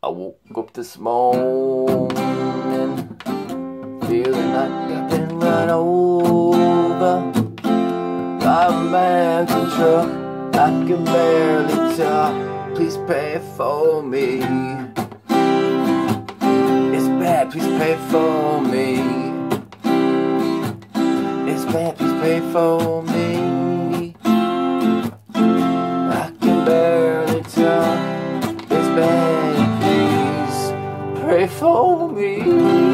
I woke up this morning feeling like I've been run over by a magic truck. I can barely talk. Please pay for me. It's bad. Please pay for me. It's bad. Please pay for me. pray for me.